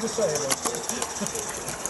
うるさいす。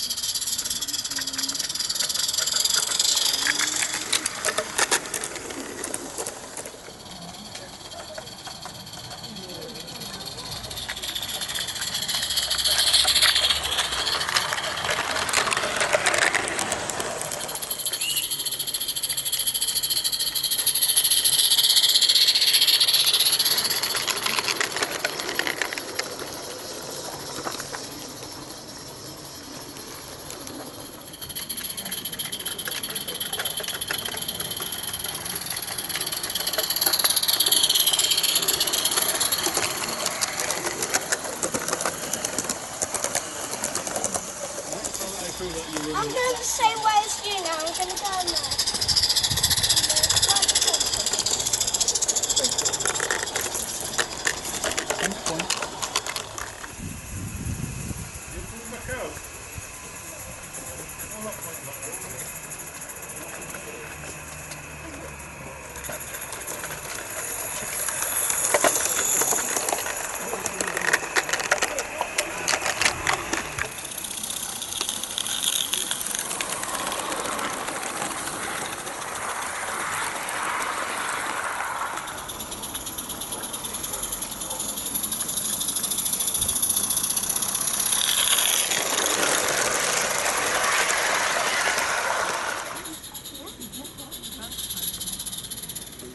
to say where's you now. I'm to go in there.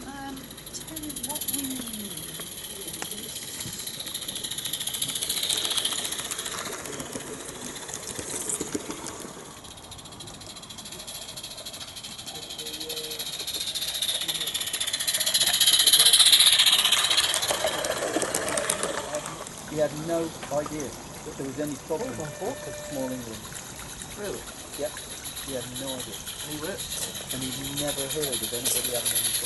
Um, you what we need. He had no idea that there was any problem with small England. Really? Yep. He had no idea. He went. And he'd never heard of anybody having any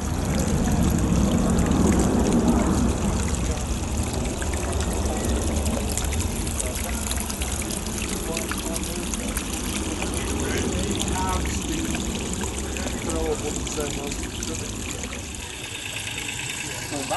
po ba?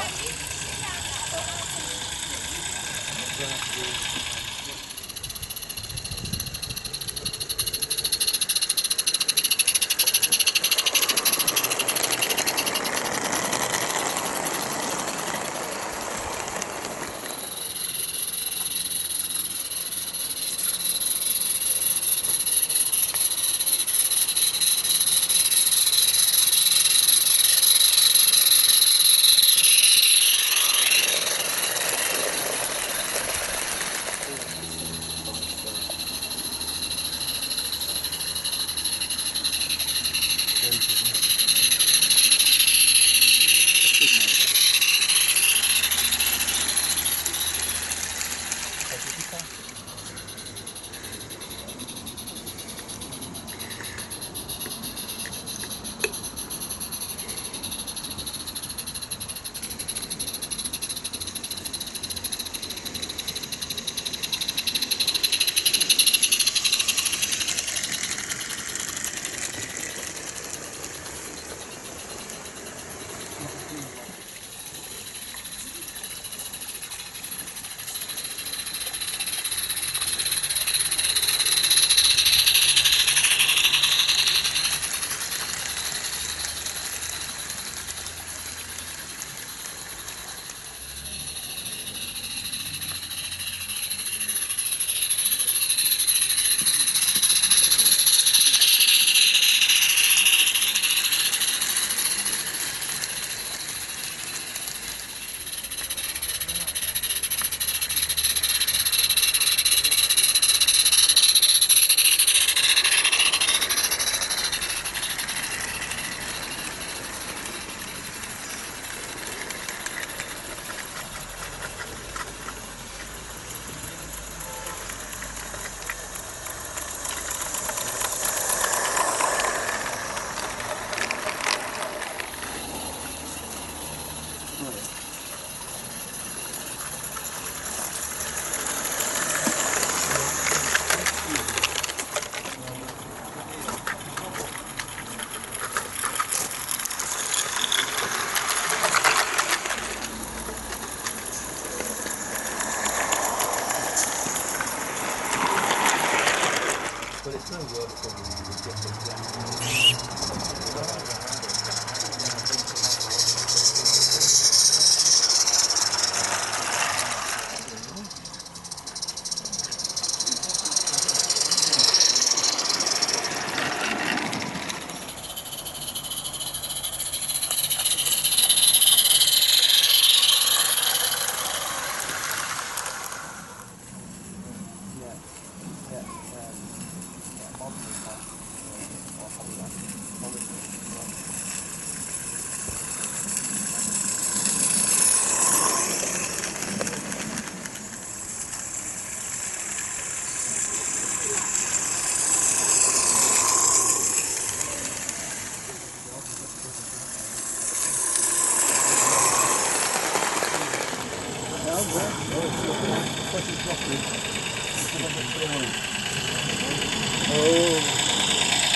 Oh.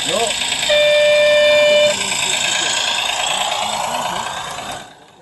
No.